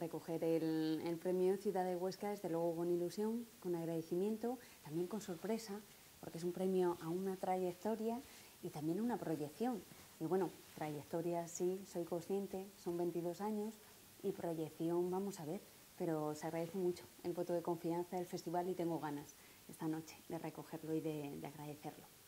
recoger el, el premio Ciudad de Huesca, desde luego con ilusión, con agradecimiento, también con sorpresa, porque es un premio a una trayectoria y también una proyección. Y bueno, trayectoria sí, soy consciente, son 22 años y proyección vamos a ver, pero se agradece mucho el voto de confianza del festival y tengo ganas esta noche de recogerlo y de, de agradecerlo.